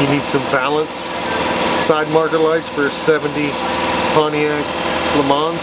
You need some balance side marker lights for a 70 Pontiac Le Mans.